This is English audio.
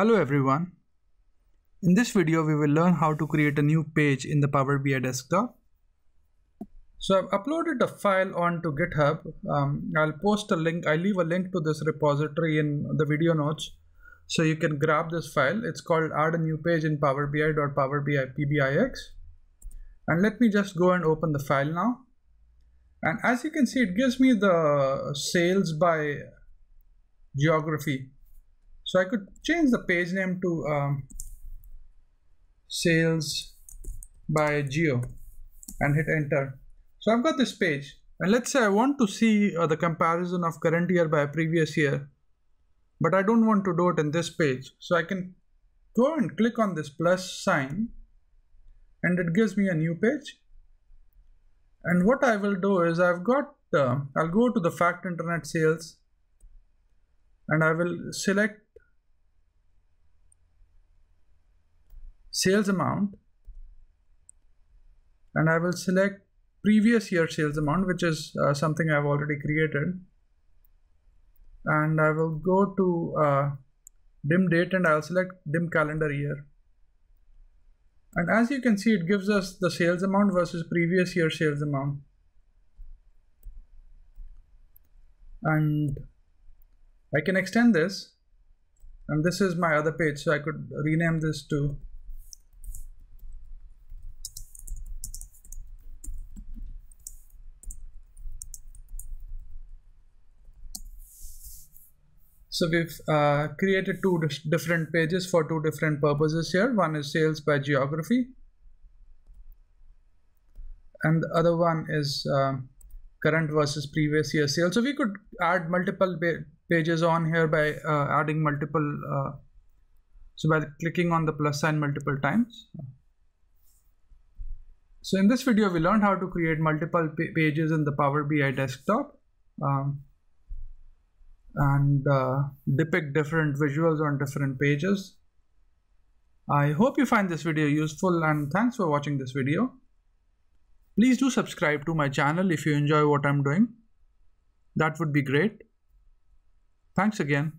Hello everyone. In this video we will learn how to create a new page in the Power BI desktop. So I've uploaded a file onto GitHub. Um, I'll post a link, I leave a link to this repository in the video notes so you can grab this file. It's called add a new page in Power BI.powerbi pbix. And let me just go and open the file now. And as you can see, it gives me the sales by geography so I could change the page name to um, sales by geo and hit enter. So I've got this page and let's say I want to see uh, the comparison of current year by previous year, but I don't want to do it in this page. So I can go and click on this plus sign and it gives me a new page. And what I will do is I've got, uh, I'll go to the fact internet sales and I will select sales amount and I will select previous year sales amount which is uh, something I've already created. And I will go to uh, dim date and I'll select dim calendar year. And as you can see it gives us the sales amount versus previous year sales amount. And I can extend this. And this is my other page so I could rename this to So we've uh, created two different pages for two different purposes here. One is sales by geography. And the other one is uh, current versus previous year sales. So we could add multiple pages on here by uh, adding multiple, uh, so by clicking on the plus sign multiple times. So in this video, we learned how to create multiple pages in the Power BI desktop. Um, and uh, depict different visuals on different pages. I hope you find this video useful and thanks for watching this video. Please do subscribe to my channel if you enjoy what I'm doing. That would be great. Thanks again.